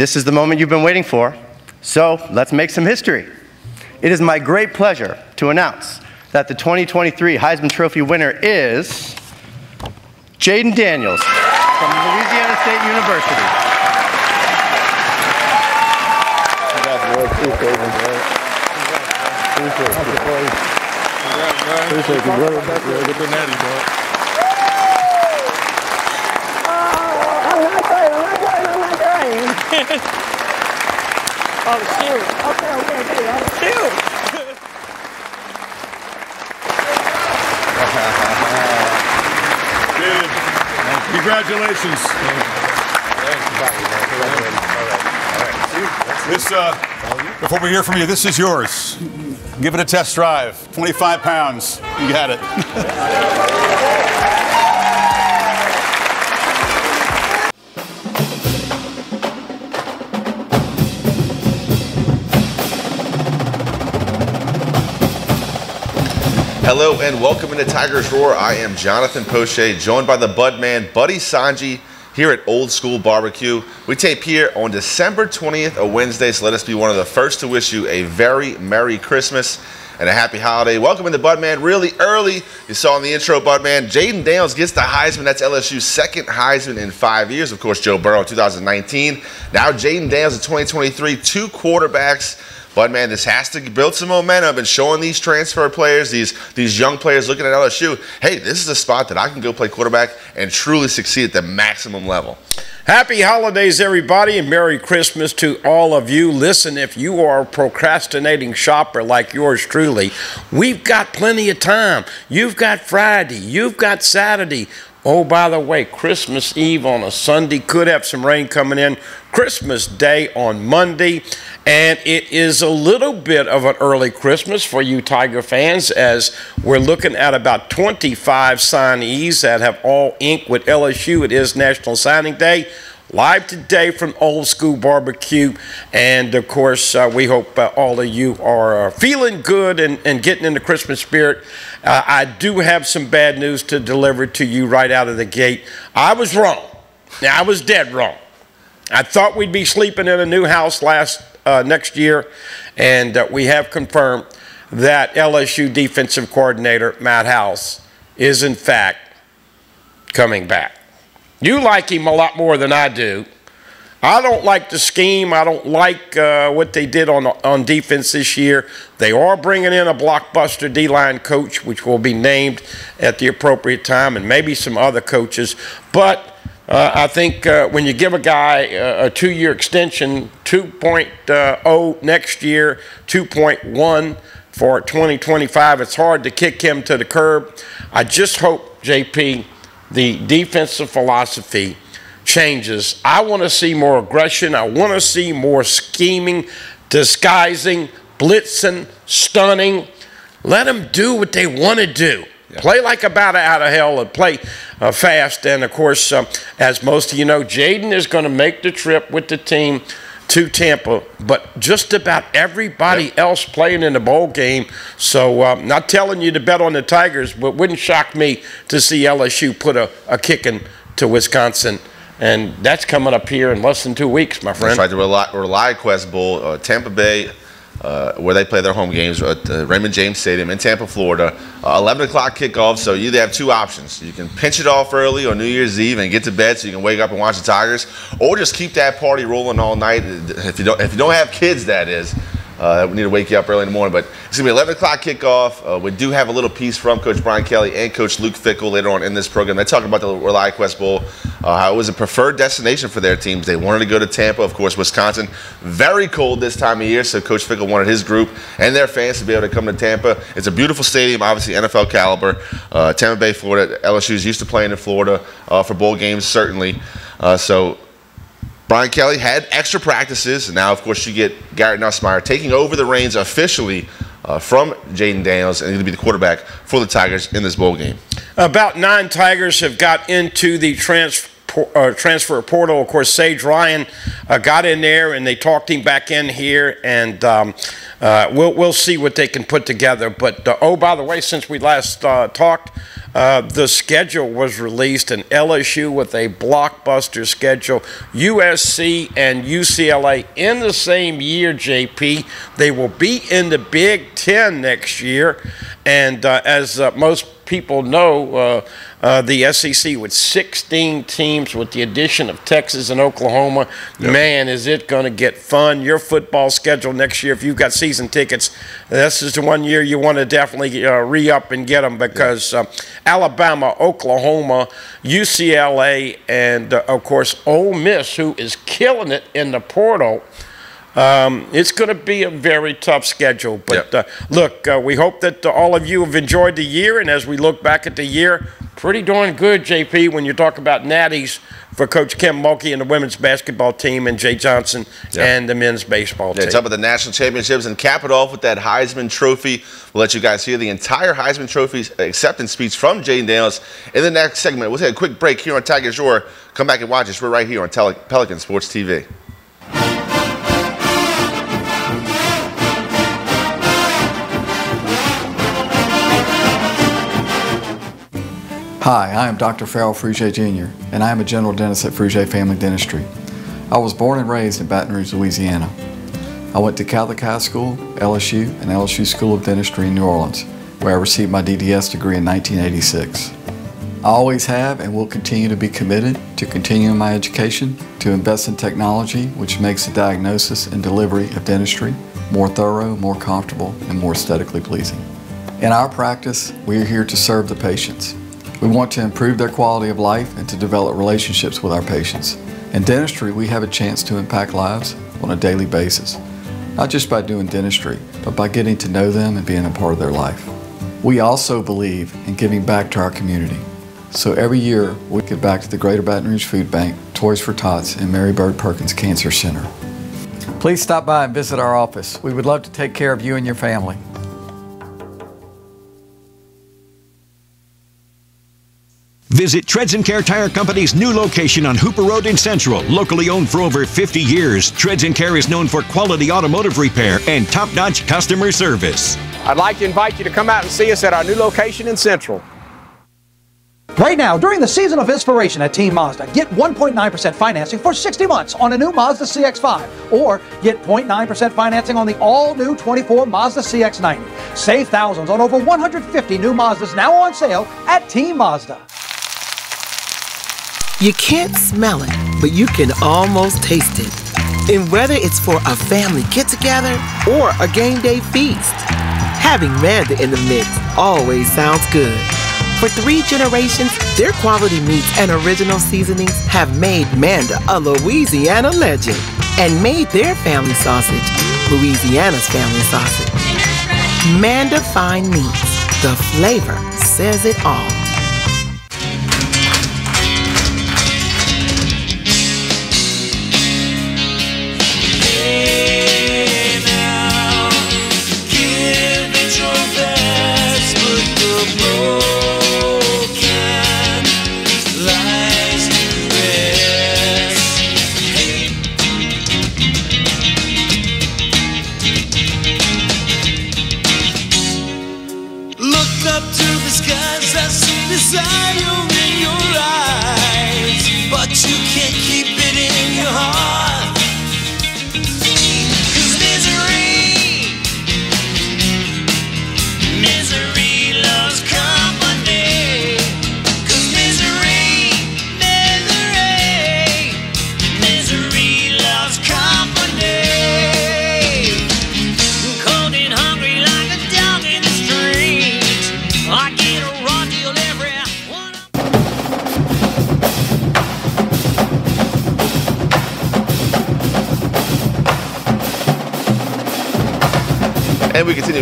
this is the moment you've been waiting for. So let's make some history. It is my great pleasure to announce that the 2023 Heisman Trophy winner is Jayden Daniels from Louisiana State University. Appreciate you, brother. Get the natty, dog. I'm not crying, I'm not crying, I'm not crying. Oh, shoot. Okay, okay, okay. Shoot. Dude, congratulations. This, uh, before we hear from you, this is yours. Give it a test drive. 25 pounds. You got it. Hello and welcome into Tigers Roar. I am Jonathan Poche, joined by the Budman, Buddy Sanji, here at Old School Barbecue. We tape here on December 20th, a Wednesday, so let us be one of the first to wish you a very Merry Christmas and a happy holiday. Welcome into Budman really early. You saw in the intro, Budman, Jayden Daniels gets the Heisman. That's LSU's second Heisman in five years. Of course, Joe Burrow in 2019. Now Jayden Daniels in 2023, two quarterbacks. But man, this has to build some momentum and showing these transfer players, these these young players looking at LSU, hey, this is a spot that I can go play quarterback and truly succeed at the maximum level. Happy holidays, everybody, and Merry Christmas to all of you. Listen, if you are a procrastinating shopper like yours truly, we've got plenty of time. You've got Friday, you've got Saturday. Oh, by the way, Christmas Eve on a Sunday could have some rain coming in. Christmas Day on Monday. And it is a little bit of an early Christmas for you Tiger fans as we're looking at about 25 signees that have all inked with LSU. It is National Signing Day. Live today from Old School Barbecue. And of course, uh, we hope uh, all of you are uh, feeling good and, and getting in the Christmas spirit. Uh, I do have some bad news to deliver to you right out of the gate. I was wrong. Now, I was dead wrong. I thought we'd be sleeping in a new house last uh, next year, and uh, we have confirmed that LSU defensive coordinator Matt House is in fact coming back. You like him a lot more than I do. I don't like the scheme. I don't like uh, what they did on on defense this year. They are bringing in a blockbuster D-line coach, which will be named at the appropriate time, and maybe some other coaches. But uh, I think uh, when you give a guy a two-year extension, 2.0 next year, 2.1 for 2025, it's hard to kick him to the curb. I just hope, JP, the defensive philosophy changes. I want to see more aggression. I want to see more scheming, disguising, blitzing, stunning. Let them do what they want to do. Yeah. Play like a bat out of hell and play uh, fast. And of course, uh, as most of you know, Jayden is going to make the trip with the team to Tampa, but just about everybody yep. else playing in the bowl game. So, uh, not telling you to bet on the Tigers, but wouldn't shock me to see LSU put a, a kicking to Wisconsin and that's coming up here in less than two weeks, my friend. That's right, the ReliaQuest Bowl, uh, Tampa Bay, uh, where they play their home games at the Raymond James Stadium in Tampa, Florida. Uh, 11 o'clock kickoff, so you have two options. You can pinch it off early on New Year's Eve and get to bed so you can wake up and watch the Tigers, or just keep that party rolling all night. If you don't, if you don't have kids, that is. Uh, we need to wake you up early in the morning, but it's to be 11 o'clock kickoff. Uh, we do have a little piece from Coach Brian Kelly and Coach Luke Fickell later on in this program. They talk about the ReliaQuest Bowl, uh, how it was a preferred destination for their teams. They wanted to go to Tampa, of course, Wisconsin. Very cold this time of year, so Coach Fickell wanted his group and their fans to be able to come to Tampa. It's a beautiful stadium, obviously NFL caliber. Uh, Tampa Bay, Florida. LSU is used to playing in Florida uh, for bowl games, certainly. Uh, so Brian Kelly had extra practices, and now, of course, you get Garrett Nussmeier taking over the reins officially uh, from Jayden Daniels and to be the quarterback for the Tigers in this bowl game. About nine Tigers have got into the transfer. Uh, transfer portal. Of course, Sage Ryan uh, got in there and they talked him back in here, and um, uh, we'll, we'll see what they can put together. But uh, oh, by the way, since we last uh, talked, uh, the schedule was released, and LSU with a blockbuster schedule. USC and UCLA in the same year, JP. They will be in the Big Ten next year. And uh, as uh, most people know, uh, uh, the SEC with 16 teams with the addition of Texas and Oklahoma. Yep. Man, is it going to get fun. Your football schedule next year, if you've got season tickets, this is the one year you want to definitely uh, re up and get them because yep. Uh, Alabama, Oklahoma, UCLA, and uh, of course, Ole Miss, who is killing it in the portal. Um, it's going to be a very tough schedule. But yep. uh, look, uh, we hope that uh, all of you have enjoyed the year. And as we look back at the year, pretty darn good, JP, when you talk about natties for Coach Kim Mulkey and the women's basketball team and Jay Johnson yep. and the men's baseball yeah, team. Talk about the national championships and cap it off with that Heisman Trophy. We'll let you guys hear the entire Heisman Trophy acceptance speech from Jayden Daniels in the next segment. We'll take a quick break here on Tigers Roar. Come back and watch us. We're right here on Pelican Sports TV. Hi, I am Dr. Farrell Fruget Jr., and I am a general dentist at Fruget Family Dentistry. I was born and raised in Baton Rouge, Louisiana. I went to Catholic High School, LSU, and LSU School of Dentistry in New Orleans, where I received my DDS degree in 1986. I always have and will continue to be committed to continuing my education, to invest in technology which makes the diagnosis and delivery of dentistry more thorough, more comfortable, and more aesthetically pleasing. In our practice, we are here to serve the patients. We want to improve their quality of life and to develop relationships with our patients. In dentistry, we have a chance to impact lives on a daily basis, not just by doing dentistry, but by getting to know them and being a part of their life. We also believe in giving back to our community. So every year, we give back to the Greater Baton Rouge Food Bank, Toys for Tots, and Mary Bird Perkins Cancer Center. Please stop by and visit our office. We would love to take care of you and your family. Visit Treads and Care Tire Company's new location on Hooper Road in Central. Locally owned for over 50 years, Treads and Care is known for quality automotive repair and top-notch customer service. I'd like to invite you to come out and see us at our new location in Central. Right now, during the season of inspiration at Team Mazda, get 1.9% financing for 60 months on a new Mazda CX-5, or get 0.9% financing on the all-new 24 Mazda CX-90. Save thousands on over 150 new Mazdas now on sale at Team Mazda. You can't smell it, but you can almost taste it. And whether it's for a family get together or a game day feast, having Manda in the mix always sounds good. For three generations, their quality meats and original seasonings have made Manda a Louisiana legend and made their family sausage Louisiana's family sausage. Manda Fine Meats, the flavor says it all.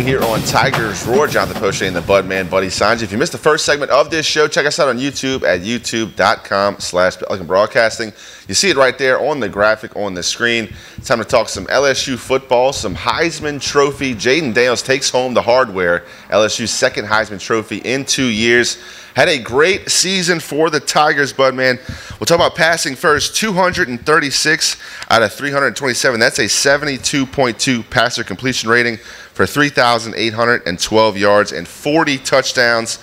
Here on Tigers Roar. Jonathan Poche and the Budman Buddy Signs. If you missed the first segment of this show, check us out on YouTube at youtube.com slash Pelican Broadcasting. You see it right there on the graphic on the screen. Time to talk some LSU football, some Heisman Trophy. Jayden Daniels takes home the hardware. LSU's second Heisman Trophy in two years. Had a great season for the Tigers, Budman. We'll talk about passing first. 236 out of 327. That's a 72.2 passer completion rating for 3,812 yards and 40 touchdowns.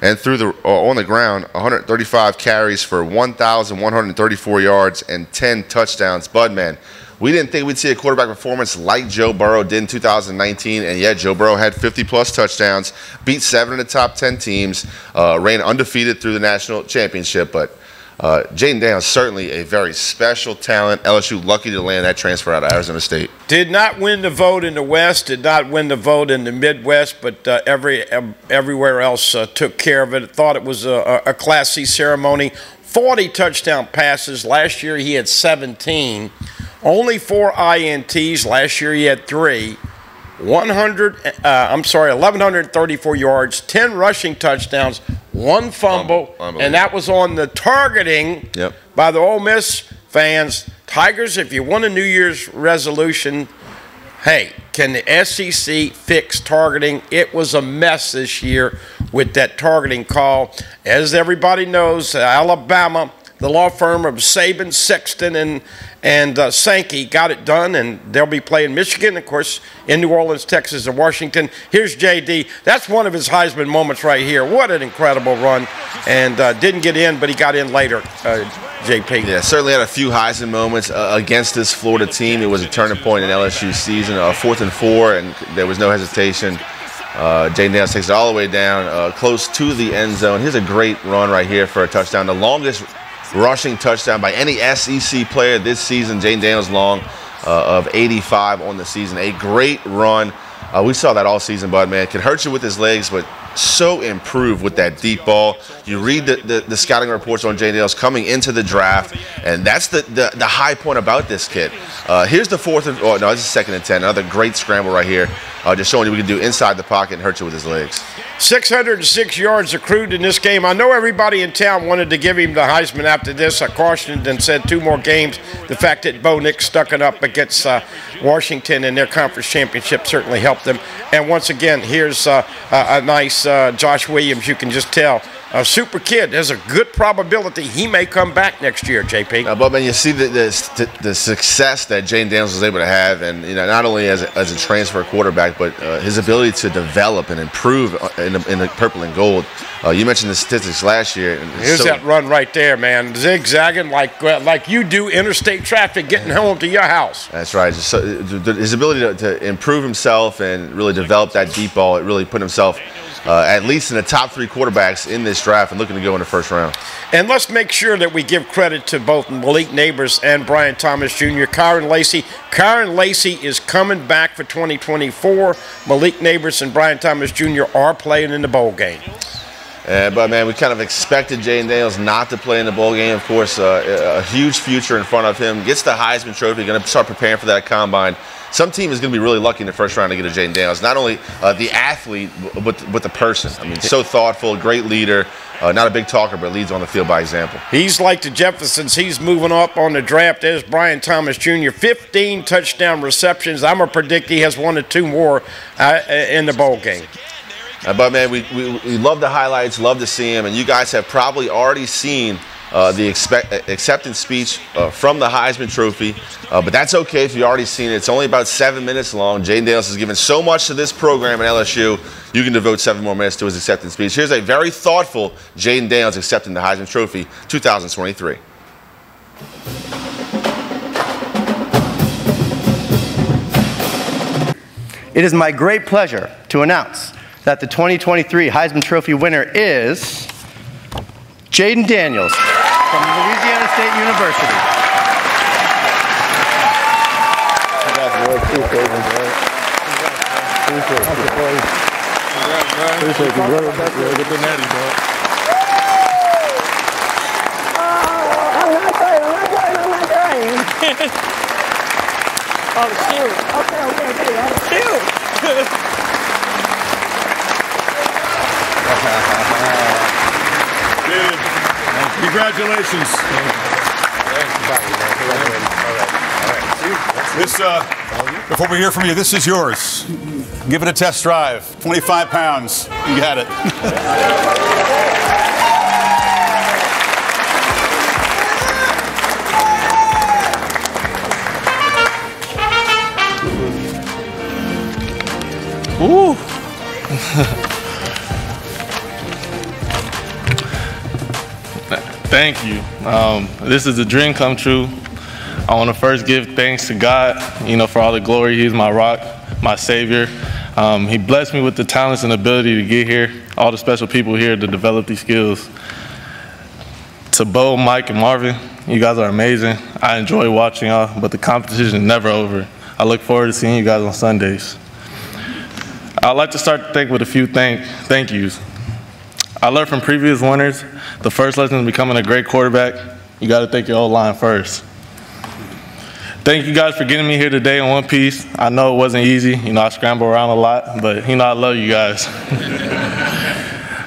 and through the uh, on the ground, 135 carries for 1,134 yards and 10 touchdowns. Bud, man, we didn't think we'd see a quarterback performance like Joe Burrow did in 2019, and yet Joe Burrow had 50 plus touchdowns, beat seven of the top 10 teams, uh, ran undefeated through the national championship. But uh, Jayden Daniels certainly a very special talent. LSU lucky to land that transfer out of Arizona State. Did not win the vote in the West. Did not win the vote in the Midwest, but uh, every everywhere else uh, took care of it. Thought it was a, a Class C ceremony. 40 touchdown passes. Last year he had 17. Only four INTs. Last year he had three. 100, uh, I'm sorry, 1,134 yards, 10 rushing touchdowns, one fumble, and that was on the targeting Yep. by the Ole Miss fans. Tigers, if you want a New Year's resolution, hey, can the SEC fix targeting? It was a mess this year with that targeting call. As everybody knows, Alabama, the law firm of Saban, Sexton, and and uh, Sankey got it done, and they'll be playing Michigan, of course, in New Orleans, Texas, and Washington. Here's JD. That's one of his Heisman moments right here. What an incredible run, and uh, didn't get in, but he got in later. Uh, JP. Yeah, certainly had a few Heisman moments uh, against this Florida team. It was a turning point in LSU's season. Uh, fourth and four, and there was no hesitation. Uh, Jayden Daniels takes it all the way down, uh, close to the end zone. Here's a great run right here for a touchdown. The longest rushing touchdown by any SEC player this season. Jayden Daniels long uh, of 85 on the season. A great run. Uh, we saw that all season, Bud, man. Can hurt you with his legs, but so improved with that deep ball. You read the, the, the scouting reports on Jayden Daniels coming into the draft, and that's the, the, the high point about this kid. Uh, here's the fourth, and, oh, no, this is second and 10. Another great scramble right here. Uh, just showing you we can do inside the pocket and hurt you with his legs. 606 yards accrued in this game. I know everybody in town wanted to give him the Heisman after this. I cautioned and said two more games. The fact that Bo Nix stuck it up against uh, Washington in their conference championship certainly helped them. And once again, here's uh, a, a uh, Josh Williams. You can just tell a super kid. There's a good probability he may come back next year, JP. Uh, but man, you see the, the, the success that Jayden Daniels was able to have, and you know not only as a, as a transfer quarterback, but uh, his ability to develop and improve uh, in the, in the purple and gold. Uh, you mentioned the statistics last year. and Here's so- that run right there, man, zigzagging like uh, like you do interstate traffic getting home to your house. That's right. So, his ability to, to improve himself and really develop that deep ball, it really put himself uh, at least in the top three quarterbacks in this draft and looking to go in the first round. And let's make sure that we give credit to both Malik Nabers and Brian Thomas Jr. Kyren Lacy. Kyren Lacy is coming back for 2024. Malik Nabers and Brian Thomas Jr. are playing in the bowl game. Uh, but man, we kind of expected Jayden Daniels not to play in the bowl game. Of course, uh, a huge future in front of him. Gets the Heisman Trophy. Going to start preparing for that combine. Some team is going to be really lucky in the first round to get a Jayden Daniels. Not only uh, the athlete, but but the person. I mean, so thoughtful, great leader. Uh, not a big talker, but leads on the field by example. He's like the Jeffersons. He's moving up on the draft. There's Brian Thomas Jr. 15 touchdown receptions. I'm going to predict he has one or two more uh, in the bowl game. Uh, but man, we, we, we love the highlights, love to see him, and you guys have probably already seen uh, the expect, acceptance speech uh, from the Heisman Trophy. Uh, but that's okay if you've already seen it. It's only about seven minutes long. Jayden Daniels has given so much to this program at LSU. You can devote seven more minutes to his acceptance speech. Here's a very thoughtful Jayden Daniels accepting the Heisman Trophy 2023. It is my great pleasure to announce that the 2023 Heisman Trophy winner is Jayden Daniels from Louisiana State University. I'm not trying, I'm not trying. oh, shoot. Okay, okay, okay. Shoot. Dude, congratulations. This, uh, before we hear from you, this is yours. Give it a test drive. 25 pounds. You got it. Ooh. Thank you. Um, this is a dream come true. I want to first give thanks to God, you know, for all the glory. He's my rock, my savior. Um, he blessed me with the talents and ability to get here, all the special people here to develop these skills. To Bo, Mike, and Marvin, you guys are amazing. I enjoy watching y'all, but the competition is never over. I look forward to seeing you guys on Sundays. I'd like to start to think with a few thank, thank yous. I learned from previous winners, the first lesson in becoming a great quarterback, you got to thank your O-line first. Thank you guys for getting me here today in one piece. I know it wasn't easy. You know, I scramble around a lot, but you know, I love you guys.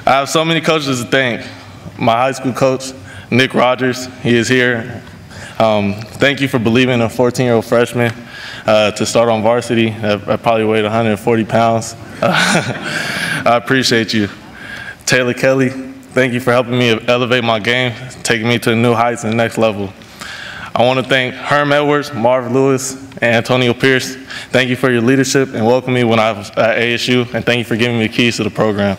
I have so many coaches to thank. My high school coach, Nick Rogers, he is here. Um, thank you for believing in a 14-year-old freshman uh, to start on varsity. I, I probably weighed 140 pounds. I appreciate you. Taylor Kelly, thank you for helping me elevate my game, taking me to new heights and next level. I want to thank Herm Edwards, Marv Lewis, and Antonio Pierce. Thank you for your leadership and welcoming me when I was at ASU, and thank you for giving me the keys to the program.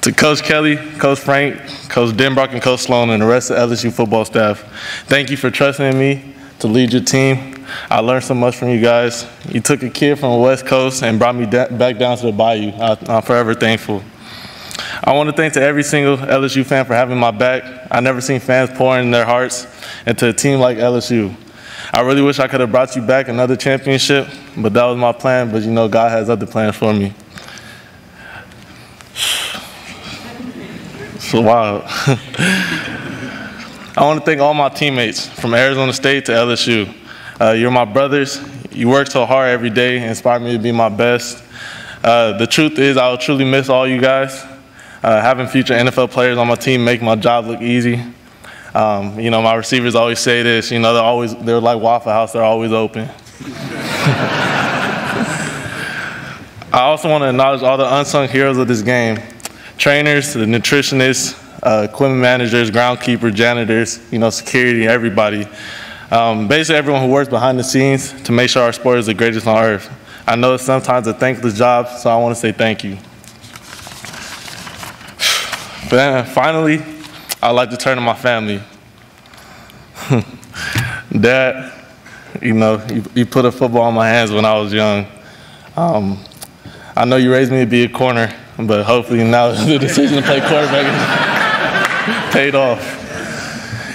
To Coach Kelly, Coach Frank, Coach Denbrock, and Coach Sloan, and the rest of the LSU football staff, thank you for trusting me to lead your team. I learned so much from you guys. You took a kid from the West Coast and brought me back down to the Bayou. I, I'm forever thankful. I want to thank to every single LSU fan for having my back. I never seen fans pouring their hearts into a team like LSU. I really wish I could have brought you back another championship, but that was my plan. But you know, God has other plans for me. So wild. I want to thank all my teammates from Arizona State to LSU. Uh, you're my brothers. You work so hard every day, inspire me to be my best. Uh, the truth is, I will truly miss all you guys. Uh, having future NFL players on my team make my job look easy. Um, you know, my receivers always say this. You know, they're always they're like Waffle House. They're always open. I also want to acknowledge all the unsung heroes of this game: trainers, the nutritionists, uh, equipment managers, groundkeepers, janitors. You know, security, everybody. Um, basically, everyone who works behind the scenes to make sure our sport is the greatest on earth. I know it's sometimes a thankless job, so I want to say thank you. Then finally, I'd like to turn to my family. Dad, you know, you, you, put a football in my hands when I was young. Um, I know you raised me to be a corner, but hopefully now the decision to play quarterback paid off.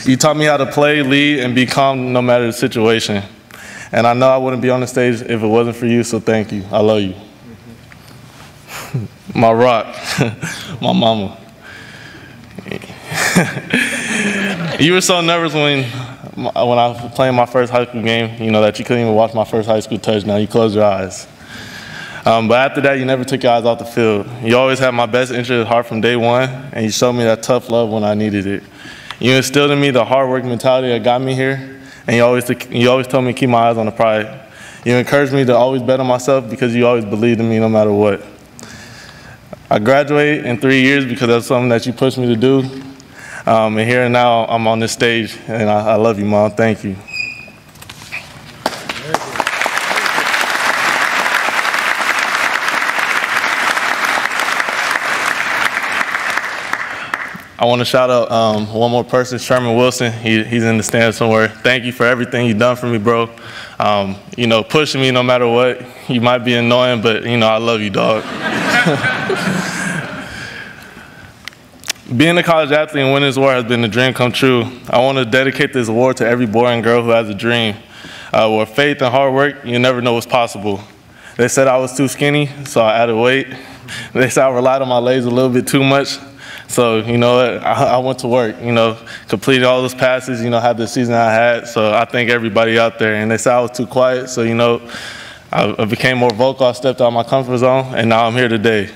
You taught me how to play, lead, and be calm no matter the situation. And I know I wouldn't be on the stage if it wasn't for you, so thank you. I love you. my rock, my mama. you were so nervous when when I was playing my first high school game, you know, that you couldn't even watch my first high school touchdown. You closed your eyes. Um, but after that, you never took your eyes off the field. You always had my best interest at heart from day one, and you showed me that tough love when I needed it. You instilled in me the hard work mentality that got me here, and you always, you always told me to keep my eyes on the prize. You encouraged me to always bet on myself because you always believed in me no matter what. I graduated in three years because that's something that you pushed me to do, um, and here and now, I'm on this stage, and I, I love you, Mom. Thank you. I want to shout out um, one more person, Sherman Wilson. He, he's in the stand somewhere. Thank you for everything you've done for me, bro. Um, you know, pushing me no matter what. You might be annoying, but you know, I love you, dog. Being a college athlete and winning this award has been a dream come true. I want to dedicate this award to every boy and girl who has a dream. Uh, with faith and hard work, you never know what's possible. They said I was too skinny, so I added weight. They said I relied on my legs a little bit too much. So, you know, I, I went to work, you know, completed all those passes, you know, had the season I had. So I thank everybody out there. And they said I was too quiet. So, you know, I, I became more vocal. I stepped out of my comfort zone, and now I'm here today.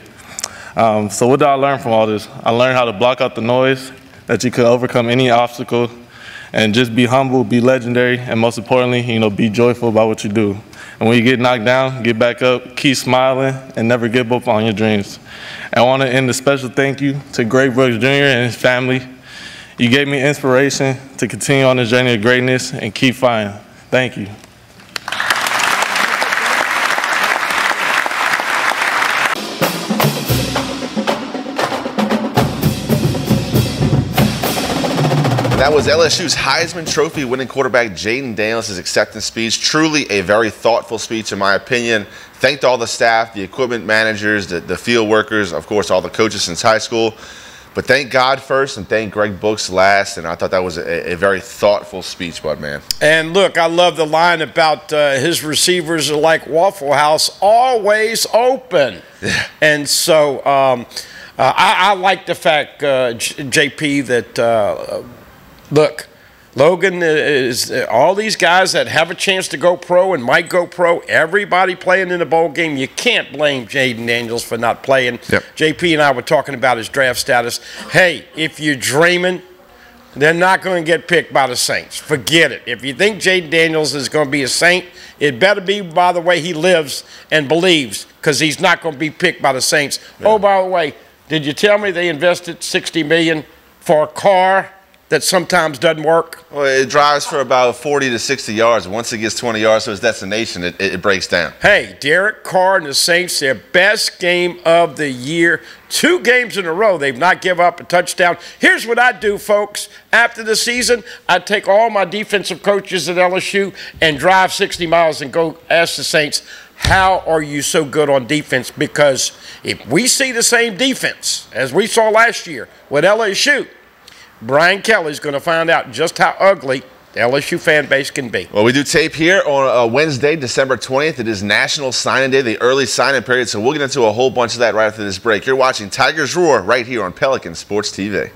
Um, so what did I learn from all this? I learned how to block out the noise, that you could overcome any obstacle, and just be humble, be legendary, and most importantly, you know, be joyful about what you do. And when you get knocked down, get back up, keep smiling, and never give up on your dreams. I want to end a special thank you to Greg Brooks Jr. and his family. You gave me inspiration to continue on this journey of greatness and keep fighting. Thank you. That was LSU's Heisman Trophy winning quarterback Jayden Daniels' acceptance speech. Truly a very thoughtful speech, in my opinion. Thanked all the staff, the equipment managers, the, the field workers, of course, all the coaches since high school. But thank God first and thank Greg Brooks last. And I thought that was a, a very thoughtful speech, Bud Man. And look, I love the line about uh, his receivers are like Waffle House, always open. Yeah. And so um, uh, I, I, like the fact, uh, JP, that uh, look, Logan is all these guys that have a chance to go pro and might go pro. Everybody playing in the bowl game. You can't blame Jayden Daniels for not playing. Yep. JP and I were talking about his draft status. Hey, if you're dreaming, they're not going to get picked by the Saints. Forget it. If you think Jayden Daniels is going to be a Saint, it better be by the way he lives and believes, because he's not going to be picked by the Saints. Yeah. Oh, by the way, did you tell me they invested 60 million for a car? That sometimes doesn't work? Well, it drives for about 40 to 60 yards. Once it gets 20 yards to its destination, it, it, breaks down. Hey, Derek Carr and the Saints, their best game of the year. Two games in a row, they've not given up a touchdown. Here's what I do, folks. After the season, I take all my defensive coaches at LSU and drive 60 miles and go ask the Saints, how are you so good on defense? Because if we see the same defense as we saw last year with LSU, Brian Kelly's going to find out just how ugly the LSU fan base can be. Well, we do tape here on uh, Wednesday, December 20th. It is National Signing Day, the early signing period, so we'll get into a whole bunch of that right after this break. You're watching Tigers Roar right here on Pelican Sports TV.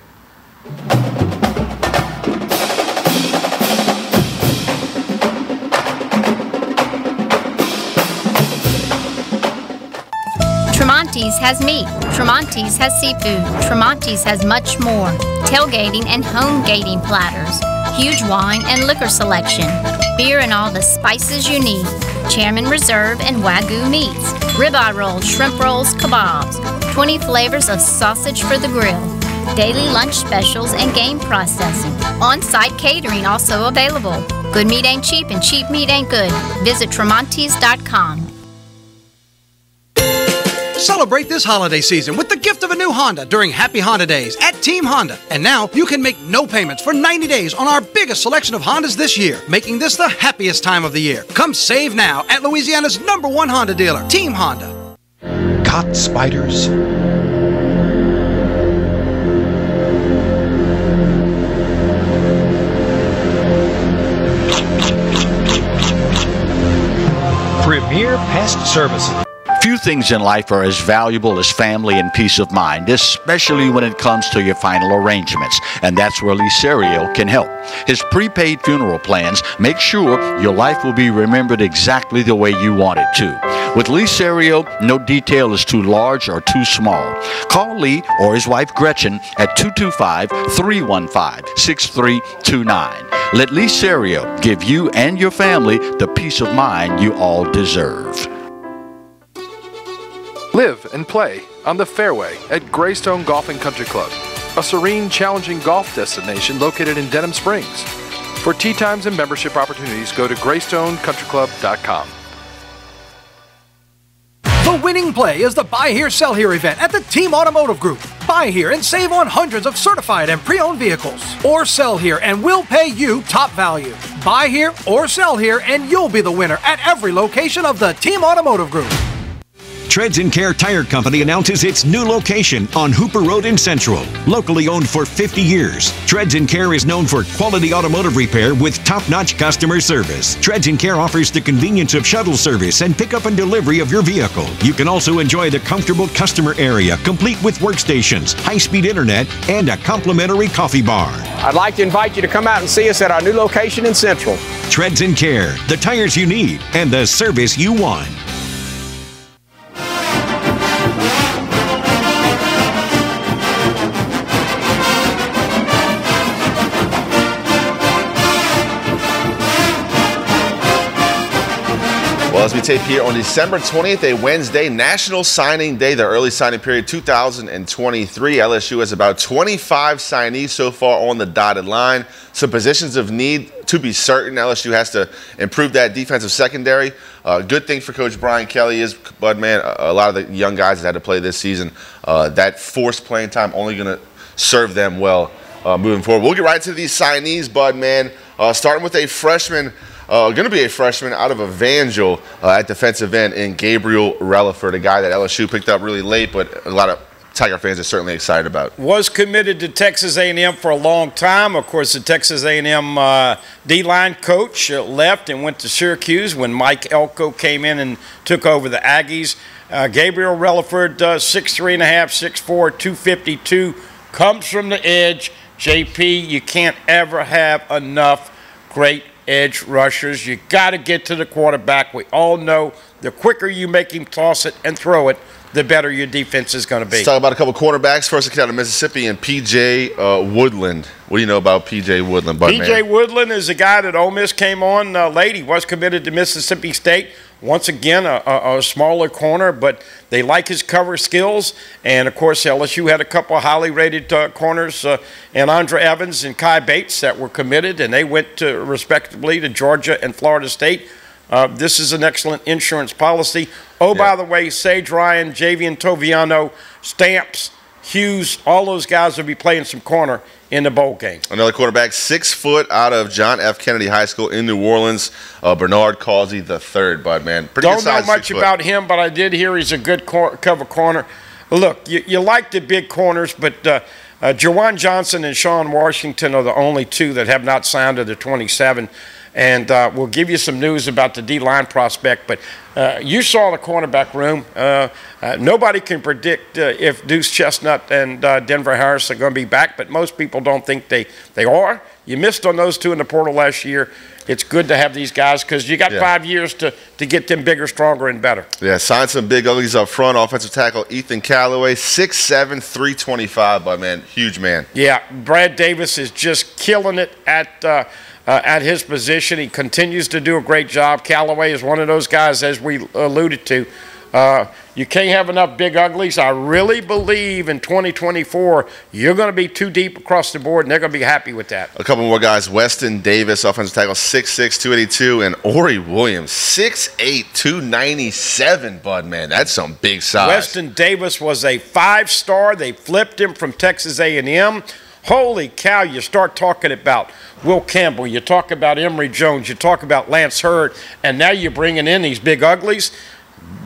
Has meat. Tremonti's has seafood. Tremonti's has much more. Tailgating and home gating platters. Huge wine and liquor selection. Beer and all the spices you need. Chairman Reserve and Wagyu meats. Ribeye rolls, shrimp rolls, kebabs. 20 flavors of sausage for the grill. Daily lunch specials and game processing. On site catering also available. Good meat ain't cheap and cheap meat ain't good. Visit Tremontis.com. Celebrate this holiday season with the gift of a new Honda during Happy Honda Days at Team Honda. And now you can make no payments for 90 days on our biggest selection of Hondas this year, making this the happiest time of the year. Come save now at Louisiana's number one Honda dealer, Team Honda. Caught spiders? Premier Pest Services. Few things in life are as valuable as family and peace of mind, especially when it comes to your final arrangements. And that's where Lee Serio can help. His prepaid funeral plans make sure your life will be remembered exactly the way you want it to. With Lee Serio, no detail is too large or too small. Call Lee or his wife Gretchen at 225 315 6329. Let Lee Serio give you and your family the peace of mind you all deserve. Live and play on the fairway at Greystone Golf and Country Club, a serene, challenging golf destination located in Denham Springs. For tee times and membership opportunities, go to greystonecountryclub.com. The winning play is the Buy Here, Sell Here event at the Team Automotive Group. Buy here and save on hundreds of certified and pre owned vehicles. Or sell here and we'll pay you top value. Buy here or sell here and you'll be the winner at every location of the Team Automotive Group. Treads and Care Tire Company announces its new location on Hooper Road in Central. Locally owned for 50 years, Treads and Care is known for quality automotive repair with top-notch customer service. Treads and Care offers the convenience of shuttle service and pickup and delivery of your vehicle. You can also enjoy the comfortable customer area, complete with workstations, high-speed internet, and a complimentary coffee bar. I'd like to invite you to come out and see us at our new location in Central. Treads and Care, the tires you need and the service you want. Tape here on December 20th, a Wednesday, National Signing Day, the early signing period 2023. LSU has about 25 signees so far on the dotted line. Some positions of need to be certain. LSU has to improve that defensive secondary. Uh, good thing for Coach Brian Kelly is, Bud, man, a, lot of the young guys that had to play this season, uh, that forced playing time only going to serve them well uh, moving forward. We'll get right to these signees, Bud, man. Uh, starting with a freshman, uh, going to be a freshman out of Evangel uh, at defensive end in Gabriel Relaford, a guy that LSU picked up really late, but a lot of Tiger fans are certainly excited about. Was committed to Texas A&M for a long time. Of course, the Texas A&M uh, D-line coach uh, left and went to Syracuse when Mike Elko came in and took over the Aggies. Uh, Gabriel Relaford, uh, 6'3 and a half, 6'4", 252, comes from the edge. JP, you can't ever have enough great edge rushers. You got to get to the quarterback. We all know the quicker you make him toss it and throw it, the better your defense is going to be. Let's talk about a couple cornerbacks. First, a kid out of Mississippi and P.J. Uh, Woodland. What do you know about P.J. Woodland, P.J. Woodland is a guy that Ole Miss came on uh, late. He was committed to Mississippi State. Once again, a, a, a, smaller corner, but they like his cover skills. And of course, LSU had a couple of highly rated uh, corners, uh, and Andre Evans and Kai Bates that were committed, and they went to, respectively to Georgia and Florida State. Uh, this is an excellent insurance policy. Oh, yeah. by the way, Sage Ryan, Javien Toviano, Stamps, Hughes, all those guys will be playing some corner in the bowl game. Another quarterback, six foot out of John F. Kennedy High School in New Orleans, uh, Bernard Causey the third, bud man. Pretty Don't know much about him, but I did hear he's a good cor- cover corner. Look, you, you like the big corners, but uh, uh, Juwan Johnson and Sean Washington are the only two that have not signed to the 27 and uh, we'll give you some news about the D line prospect. But uh, you saw the cornerback room. Uh, uh nobody can predict uh, if Deuce Chestnut and uh, Denver Harris are going to be back, but most people don't think they, they are. You missed on those two in the portal last year. It's good to have these guys because you got yeah. five years to, to get them bigger, stronger, and better. Yeah, sign some big uglies up front. Offensive tackle Ethan Callaway, 6'7, 325, but man, huge man. Yeah, Brad Davis is just killing it at uh, at his position. He continues to do a great job. Callaway is one of those guys, as we alluded to. Uh, you can't have enough big uglies. I really believe in 2024 you're going to be too deep across the board, and they're going to be happy with that. A couple more guys: Weston Davis, offensive tackle, 6'6", 282, and Ori Williams, 6'8", 297. Bud, man, that's some big size. Weston Davis was a five-star. They flipped him from Texas A&M. Holy cow! You start talking about Will Campbell, you talk about Emery Jones, you talk about Lance Heard, and now you're bringing in these big uglies.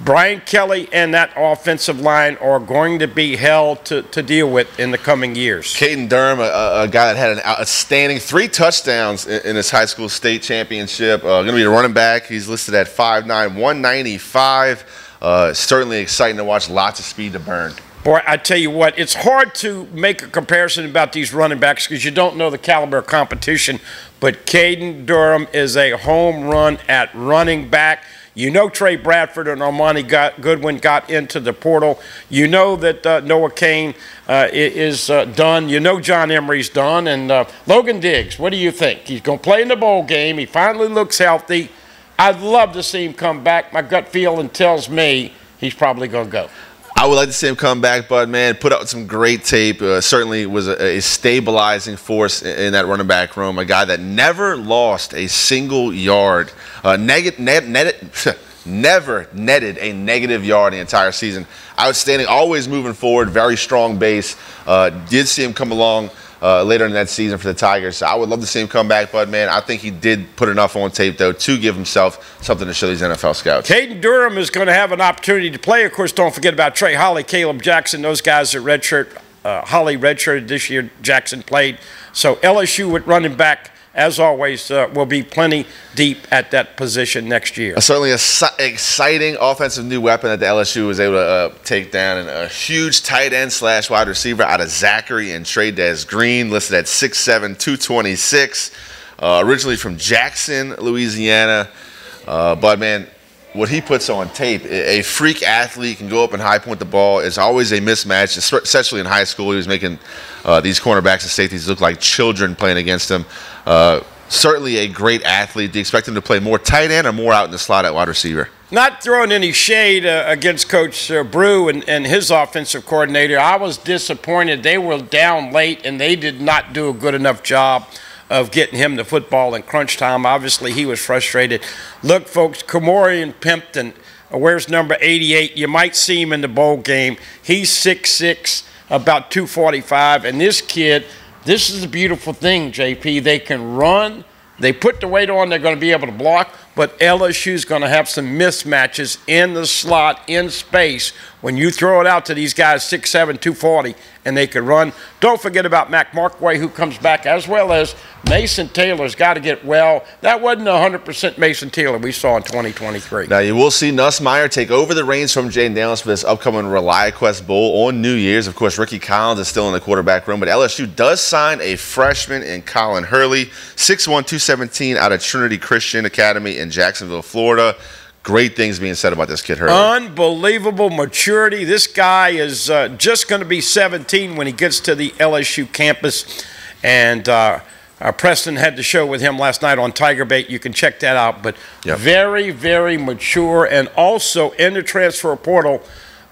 Brian Kelly and that offensive line are going to be hell to, to deal with in the coming years. Caden Durham, a, a, guy that had an outstanding three touchdowns in, in his high school state championship. Uh, going to be a running back. He's listed at 5'9", 195. Uh, certainly exciting to watch. Lots of speed to burn. Boy, I tell you what, it's hard to make a comparison about these running backs because you don't know the caliber of competition. But Caden Durham is a home run at running back. You know Trey Bradford and Armoni got, Goodwin got into the portal. You know that uh, Noah Cain uh, is uh, done. You know John Emery's done. And uh, Logan Diggs, what do you think? He's going to play in the bowl game. He finally looks healthy. I'd love to see him come back. My gut feeling tells me he's probably going to go. I would like to see him come back, but man, put out some great tape. Uh, certainly was a, a, stabilizing force in, in, that running back room. A guy that never lost a single yard. Uh, neg- net, netted, never netted a negative yard the entire season. Outstanding, always moving forward, very strong base. Uh, did see him come along uh, later in that season for the Tigers. So I would love to see him come back, but man, I think he did put enough on tape though to give himself something to show these NFL scouts. Caden Durham is going to have an opportunity to play. Of course, don't forget about Trey Holly, Kaleb Jackson, those guys at redshirt. Uh, Holly redshirted this year. Jackson played. So LSU with running back as always, uh, will be plenty deep at that position next year. Certainly an exciting offensive new weapon that the LSU was able to uh, take down. And a huge tight end slash wide receiver out of Zachary and Trey'Dez Green, listed at 6'7", 226. Uh, originally from Jackson, Louisiana. Uh, but, man, what he puts on tape, a freak athlete can go up and high point the ball. It's always a mismatch, especially in high school. He was making uh, these cornerbacks and safeties look like children playing against him. Uh, certainly a great athlete. Do you expect him to play more tight end or more out in the slot at wide receiver? Not throwing any shade uh, against Coach uh, Bru and, and, his offensive coordinator. I was disappointed. They were down late and they did not do a good enough job of getting him the football in crunch time. Obviously, he was frustrated. Look, folks, Ka'Morreun Pimpton, uh, where's number 88? You might see him in the bowl game. He's 6'6", about 245, and this kid – this is a beautiful thing, JP. They can run. They put the weight on, they're going to be able to block, but LSU is going to have some mismatches in the slot, in space. When you throw it out to these guys, 6'7, 240, and they can run. Don't forget about Mac Markway, who comes back, as well as Mason Taylor's got to get well. That wasn't 100% Mason Taylor we saw in 2023. Now, you will see Nussmeier take over the reins from Jay Daniels for this upcoming ReliaQuest Bowl on New Year's. Of course, Rickie Collins is still in the quarterback room, but LSU does sign a freshman in Colin Hurley, 6'1, 217 out of Trinity Christian Academy in Jacksonville, Florida. Great things being said about this kid, Hurley. Unbelievable maturity. This guy is uh, just going to be 17 when he gets to the LSU campus. And uh, uh, Preston had the show with him last night on Tiger Bait. You can check that out. But Yep. very, very mature. And also in the transfer portal,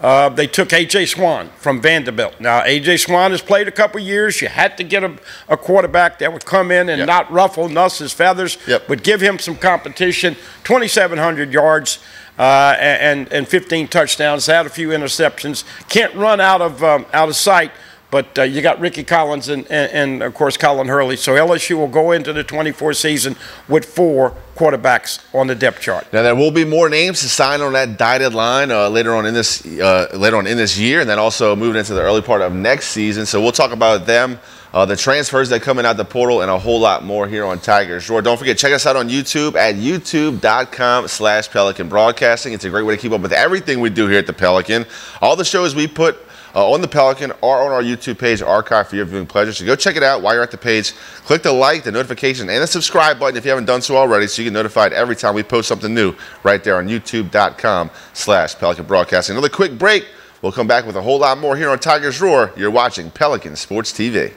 uh, they took A.J. Swann from Vanderbilt. Now, A.J. Swann has played a couple years. You had to get a, a quarterback that would come in and not ruffle Nuss's feathers, but give him some competition. 2,700 yards. Uh, and and 15 touchdowns. Had a few interceptions. Can't run out of um, out of sight. But uh, you got Rickie Collins and, and, and of course Colin Hurley. So LSU will go into the 24 season with four quarterbacks on the depth chart. Now there will be more names to sign on that dotted line uh, later on in this uh, later on in this year, and then also moving into the early part of next season. So we'll talk about them, uh, the transfers that coming out the portal, and a whole lot more here on Tigers Roar. Don't forget check us out on YouTube at youtube.com/slash Pelican Broadcasting. It's a great way to keep up with everything we do here at the Pelican. All the shows we put uh, on the Pelican or on our YouTube page, Archive for your viewing pleasure. So go check it out while you're at the page. Click the like, the notification, and the subscribe button if you haven't done so already, so you get notified every time we post something new right there on youtube.com slash Pelican Broadcasting. Another quick break. We'll come back with a whole lot more here on Tigers Roar. You're watching Pelican Sports TV.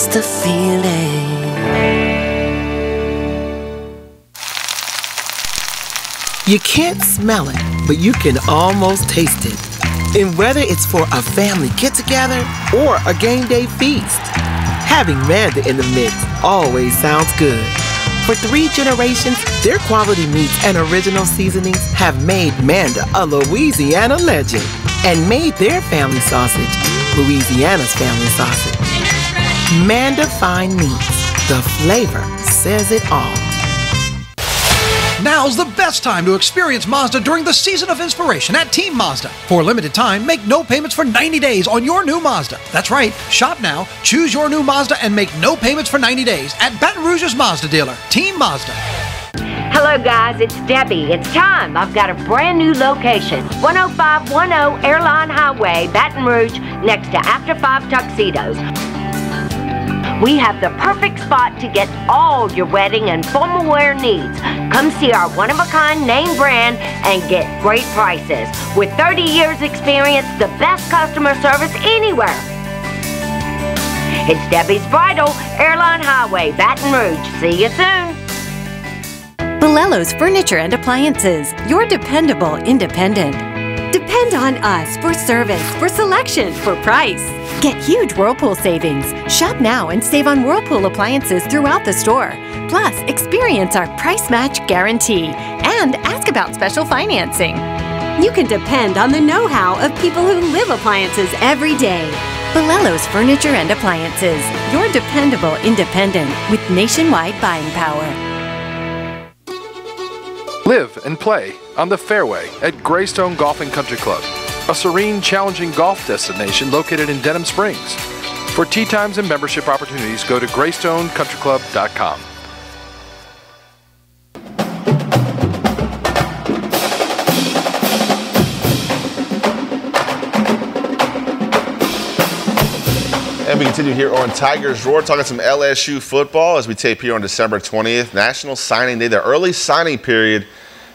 Taste the feeling. You can't smell it, but you can almost taste it. And whether it's for a family get together or a game day feast, having Manda in the mix always sounds good. For three generations, their quality meats and original seasonings have made Manda a Louisiana legend and made their family sausage Louisiana's family sausage. Manda Fine Meats, the flavor says it all. Now's the best time to experience Mazda during the season of inspiration at Team Mazda. For a limited time, make no payments for 90 days on your new Mazda. That's right, shop now, choose your new Mazda, and make no payments for 90 days at Baton Rouge's Mazda dealer, Team Mazda. Hello, guys. It's Debbie. It's time. I've got a brand new location 10510 Airline Highway, Baton Rouge, next to After Five Tuxedos. We have the perfect spot to get all your wedding and formal wear needs. Come see our one of a kind name brand and get great prices. With 30 years experience, the best customer service anywhere. It's Debbie's Bridal, Airline Highway, Baton Rouge. See you soon. Bolello's Furniture and Appliances, your dependable independent. Depend on us for service, for selection, for price. Get huge Whirlpool savings. Shop now and save on Whirlpool appliances throughout the store. Plus, experience our price match guarantee and ask about special financing. You can depend on the know how of people who live appliances every day. Bolello's Furniture and Appliances, your dependable independent with nationwide buying power. Live and play on the fairway at Greystone Golf and Country Club, a serene, challenging golf destination located in Denham Springs. For tee times and membership opportunities, go to greystonecountryclub.com. And we continue here on Tigers Roar, talking some LSU football as we tape here on December 20th, National Signing Day, the early signing period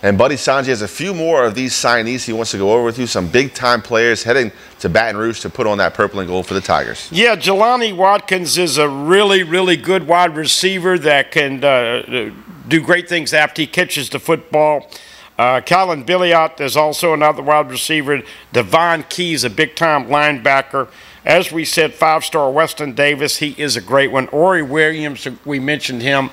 And Buddy Sanjay has a few more of these signees he wants to go over with you. Some big time players heading to Baton Rouge to put on that purple and gold for the Tigers. Yeah, Jelani Watkins is a really, really good wide receiver that can uh, do great things after he catches the football. Uh, Kylan Billiot is also another wide receiver. Davhon Keys, a big time linebacker. As we said, five star Weston Davis, he is a great one. Ory Williams, we mentioned him,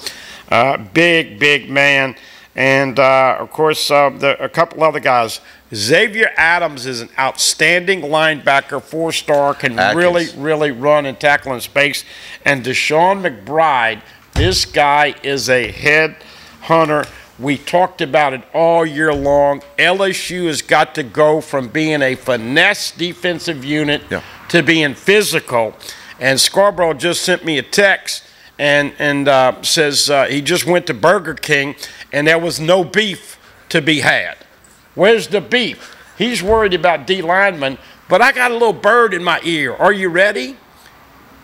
uh, big, big man. And uh, of course, uh, the, a couple other guys. Xavier Atkins is an outstanding linebacker, four star, can Atkins. really, really run and tackle in space. And Dashawn McBride, this guy is a head hunter. We talked about it all year long. LSU has got to go from being a finesse defensive unit to being physical. And Scarborough just sent me a text and and uh, says uh, he just went to Burger King and there was no beef to be had. Where's the beef? He's worried about D lineman, but I got a little bird in my ear. Are you ready?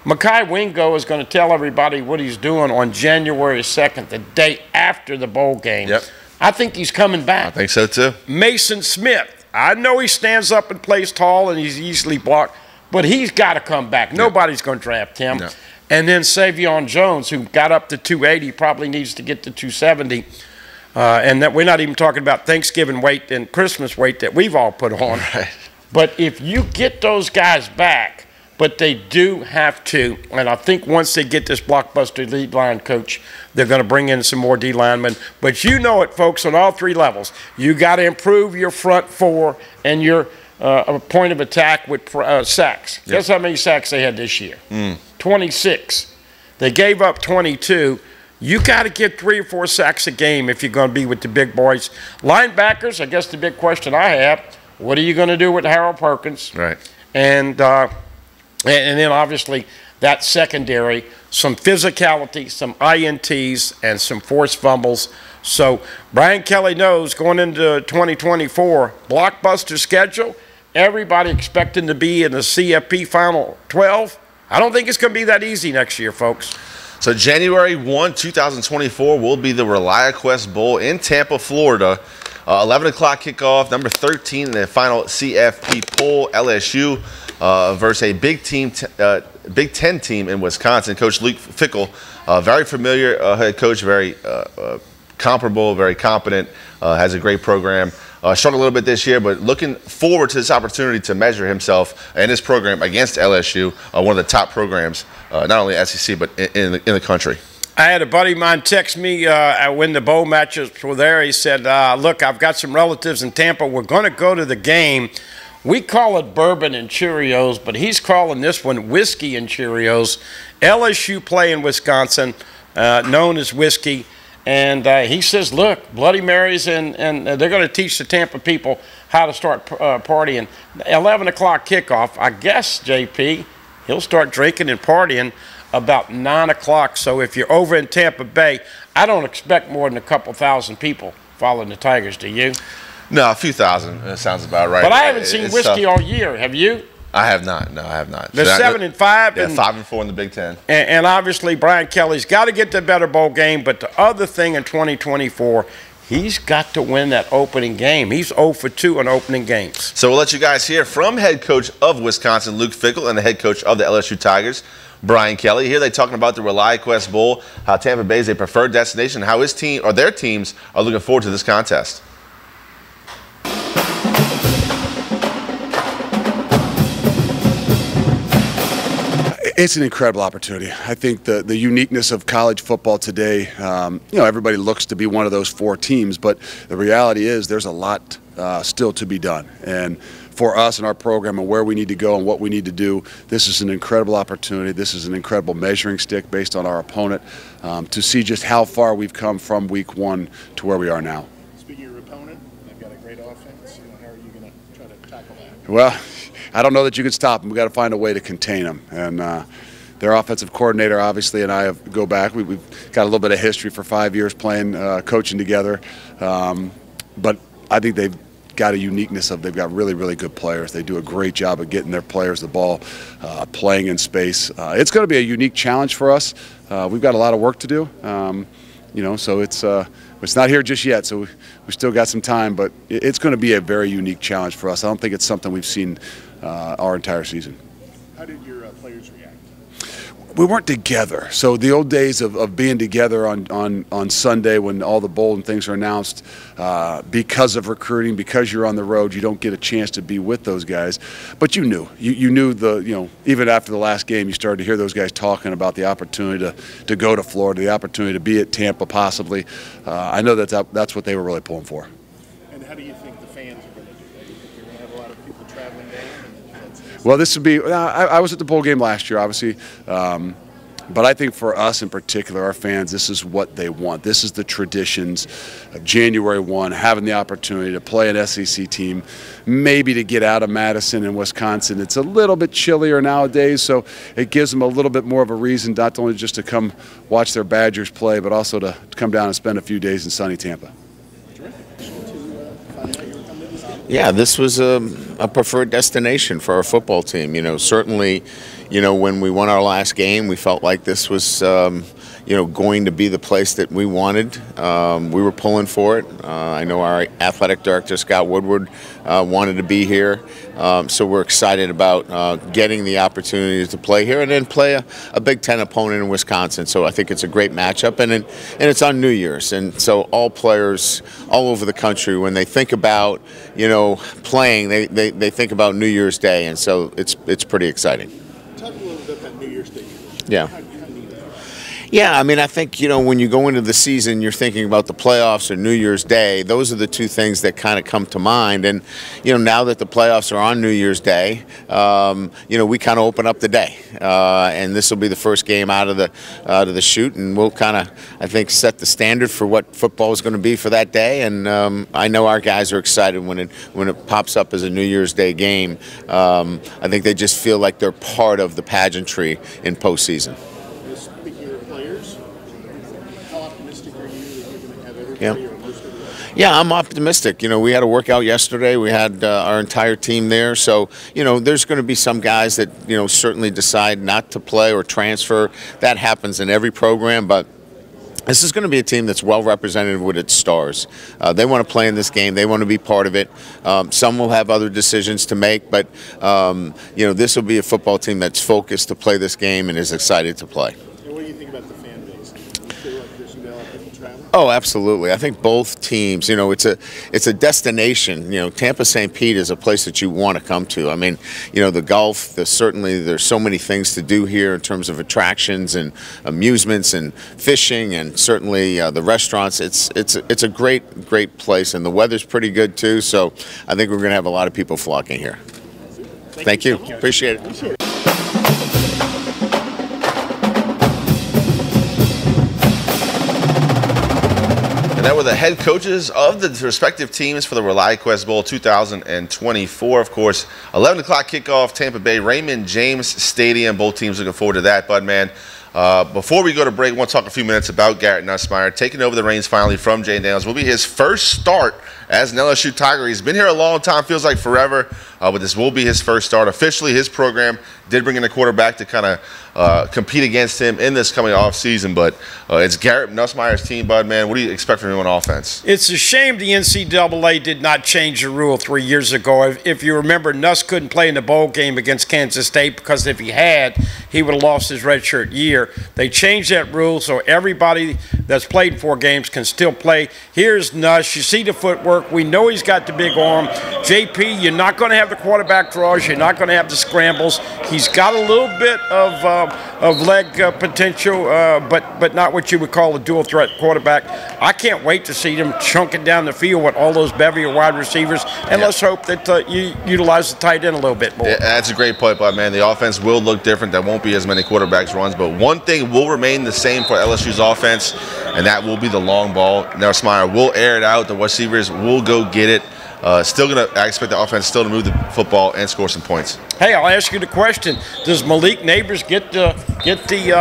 Mekhi Wingo is going to tell everybody what he's doing on January 2nd, the day after the bowl game. Yep. I think he's coming back. I think so too. Maason Smith. I know he stands up and plays tall and he's easily blocked, but he's got to come back. Nobody's going to draft him. No. And then Sai'vion Jones, who got up to 280, probably needs to get to 270. Uh, and that we're not even talking about Thanksgiving weight and Christmas weight that we've all put on. But if you get those guys back, but they do have to, and I think once they get this blockbuster lead line coach, they're going to bring in some more D linemen. But you know it, folks, on all three levels. You got to improve your front four and your uh, point of attack with uh, sacks. Guess how many sacks they had this year? Mm. 26. They gave up 22. You got to get three or four sacks a game if you're going to be with the big boys. Linebackers, I guess the big question I have, what are you going to do with Harold Perkins? Right. And, uh, and, and then obviously that secondary, some physicality, some INTs, and some forced fumbles. So Brian Kelly knows going into 2024, blockbuster schedule, everybody expecting to be in the CFP Final 12. I don't think it's going to be that easy next year, folks. So January 1, 2024 will be the ReliaQuest Bowl in Tampa, Florida. Uh, 11 o'clock kickoff, number 13 in the final CFP poll, LSU uh, versus a Big Team, uh, Big Ten team in Wisconsin. Coach Luke Fickell, uh, very familiar uh, head coach, very uh, comparable, very competent, has a great program. Uh, struggled a little bit this year, but looking forward to this opportunity to measure himself and his program against LSU, uh, one of the top programs, uh, not only SEC but in, in, the, in the country. I had a buddy of mine text me uh, when the bowl matches were there. He said, uh, "Look, I've got some relatives in Tampa. We're going to go to the game. We call it bourbon and Cheerios, but he's calling this one whiskey and Cheerios. LSU play in Wisconsin, uh, known as whiskey." And uh, he says, "Look, Bloody Marys, and and uh, they're going to teach the Tampa people how to start uh, partying. 11 o'clock kickoff. I guess JP, he'll start drinking and partying." about 9 o'clock. So if you're over in Tampa Bay, I don't expect more than a couple thousand people following the Tigers, do you? No, a few thousand. That sounds about right. But I haven't seen It's whiskey tough. all year. Have you? I have not. No, I have not. They're that- seven and five, Yeah, and- five and four in the Big Ten. And, and obviously, Brian Kelly's got to get the better bowl game. But the other thing in 2024, he's got to win that opening game. He's 0 for 2 in opening games. So we'll let you guys hear from head coach of Wisconsin, Luke Fickell, and the head coach of the LSU Tigers, Brian Kelly. Here they talking about the ReliaQuest Bowl, how Tampa Bay is a preferred destination, how his team or their teams are looking forward to this contest. It's an incredible opportunity. I think the, the uniqueness of college football today, um, you know, everybody looks to be one of those four teams, but the reality is there's a lot uh, still to be done. And for us and our program and where we need to go and what we need to do, this is an incredible opportunity. This is an incredible measuring stick based on our opponent um, to see just how far we've come from week one to where we are now. Speaking of your opponent, they've got a great offense. You know, how are you going to try to tackle that? Well, I don't know that you can stop them. We've got to find a way to contain them. And uh, their offensive coordinator, obviously, and I have, go back. We, we've got a little bit of history for five years playing, uh, coaching together. Um, but I think they've got a uniqueness of they've got really, really good players. They do a great job of getting their players the ball, uh, playing in space. Uh, it's going to be a unique challenge for us. Uh, we've got a lot of work to do. Um, you know, so it's uh, it's not here just yet, so we, we still got some time, but it's going to be a very unique challenge for us. I don't think it's something we've seen uh, our entire season. How did your uh, players react? we weren't together. So the old days of, of being together on, on, on Sunday when all the bowl and things are announced, uh, because of recruiting, because you're on the road, you don't get a chance to be with those guys. But you knew, you, you knew the, you know, even after the last game, you started to hear those guys talking about the opportunity to, to go to Florida, the opportunity to be at Tampa possibly. Uh, I know that that- that's what they were really pulling for. And how do you think the fans are going to do? Do you think you're going to have a lot of people traveling down? And that's, Well, this would be. uh, I, I was at the bowl game last year, obviously, um, but I think for us in particular, our fans, this is what they want. This is the traditions of January one, having the opportunity to play an SEC team, maybe to get out of Madison and Wisconsin. It's a little bit chillier nowadays, so it gives them a little bit more of a reason not only just to come watch their Badgers play, but also to come down and spend a few days in sunny Tampa. Yeah, this was a, a preferred destination for our football team. You know, certainly, you know, when we won our last game, we felt like this was, um, you know, going to be the place that we wanted. Um, we were pulling for it. Uh, I know our athletic director, Scott Woodward, uh, wanted to be here. Um, so we're excited about uh, getting the opportunity to play here and then play a, a Big Ten opponent in Wisconsin. So I think it's a great matchup, and and it's on New Year's, and so all players all over the country, when they think about you know playing, they, they, they think about New Year's Day, and so it's it's pretty exciting. talk a little bit about New Year's Day. Yeah. How, how neat that Yeah, I mean, I think, you know, when you go into the season, you're thinking about the playoffs or New Year's Day. Those are the two things that kind of come to mind. And, you know, now that the playoffs are on New Year's Day, um, you know, we kind of open up the day. Uh, and this will be the first game out of the out of the shoot. And we'll kind of, I think, set the standard for what football is going to be for that day. And um, I know our guys are excited when it, when it pops up as a New Year's Day game. Um, I think they just feel like they're part of the pageantry in postseason. is. Speaking of players, how optimistic are you that you're going to have everybody Yeah. Yeah, I'm optimistic. You know, we had a workout yesterday. We had uh, our entire team there. So, you know, there's going to be some guys that, you know, certainly decide not to play or transfer. That happens in every program, but this is going to be a team that's well represented with its stars. Uh, they want to play in this game. They want to be part of it. Um, some will have other decisions to make, but um, you know this will be a football team that's focused to play this game and is excited to play. And what do you think about the fan base? Do you feel like there's going to be a lot of people traveling? Oh, absolutely. I think both teams. You know, it's a it's a destination. You know, Tampa St. Pete is a place that you want to come to. I mean, you know, the golf. The, certainly, there's so many things to do here in terms of attractions and amusements and fishing, and certainly uh, the restaurants. It's it's it's a great great place, and the weather's pretty good too. So, I think we're going to have a lot of people flocking here. Thank, you. Appreciate it. And that were the head coaches of the respective teams for the ReliaQuest Bowl 2024. Of course, 11 o'clock kickoff, Tampa Bay, Raymond James Stadium. Both teams looking forward to that, Bud Man. Uh, before we go to break, I want to talk a few minutes about Garrett Nussmeier taking over the reins finally from Jay Daniels. Will be his first start as an LSU Tiger. He's been here a long time, feels like forever, uh, but this will be his first start. Officially, his program did bring in a quarterback to kind of uh, compete against him in this coming off season, but uh, it's Garrett Nussmeier's team, Bud, man. What do you expect from him on offense? It's a shame the NCAA did not change the rule three years ago. If, if you remember, Nuss couldn't play in the bowl game against Kansas State because if he had, he would have lost his redshirt year. They changed that rule so everybody that's played four games can still play. Here's Nuss. You see the footwork. We know he's got the big arm. JP, you're not going to have the quarterback draws. You're not going to have the scrambles. He's got a little bit of uh, of leg uh, potential, uh, but but not what you would call a dual threat quarterback. I can't wait to see them chunking down the field with all those bevy of wide receivers, and let's hope that uh, you utilize the tight end a little bit more. Yeah, that's a great point, but man, the offense will look different. There won't be as many quarterbacks runs, but one thing will remain the same for LSU's offense, and that will be the long ball. Nussmeier will air it out. The receivers will go get it. Uh, still gonna, I expect the offense still to move the football and score some points. Hey, I'll ask you the question: Does Malik Nabers get the get the uh,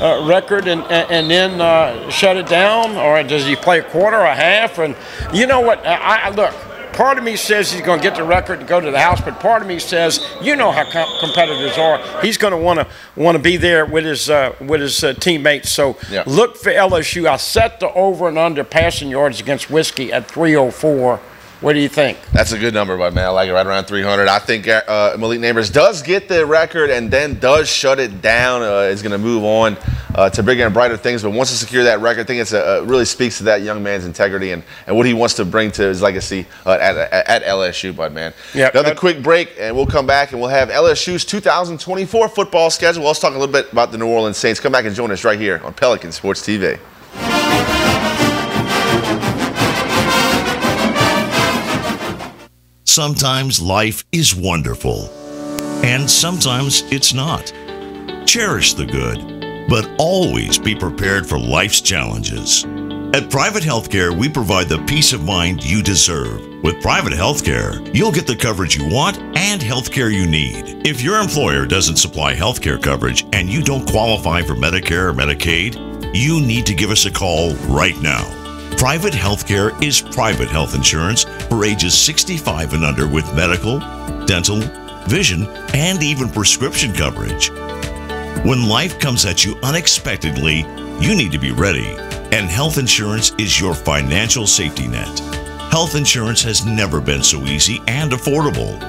uh, record and and, then uh, shut it down, or does he play a quarter, or a half? And you know what? I, I look. Part of me says he's going to get the record and go to the house, but part of me says, you know how com- competitors are. He's going to want to want to be there with his uh, with his uh, teammates. So Yeah. look for LSU. I set the over and under passing yards against Whiskey at 304. What do you think? That's a good number, but man, I like it right around 300. I think uh, Malik Nabers does get the record and then does shut it down. Uh, is going to move on uh, to bigger and brighter things. But once to secure that record, I think it's a, uh, really speaks to that young man's integrity and, and what he wants to bring to his legacy uh, at, at, at LSU, bud man. Yep. Another quick break, and we'll come back and we'll have LSU's 2024 football schedule. We'll also talk a little bit about the New Orleans Saints. Come back and join us right here on Pelican Sports TV. Sometimes life is wonderful, and sometimes it's not. Cherish the good, but always be prepared for life's challenges. At Private Healthcare, we provide the peace of mind you deserve. With private healthcare, you'll get the coverage you want and healthcare you need. If your employer doesn't supply healthcare coverage and you don't qualify for Medicare or Medicaid, you need to give us a call right now. Private healthcare is private health insurance for ages 65 and under with medical, dental, vision, and even prescription coverage. When life comes at you unexpectedly, you need to be ready, and health insurance is your financial safety net. Health insurance has never been so easy and affordable.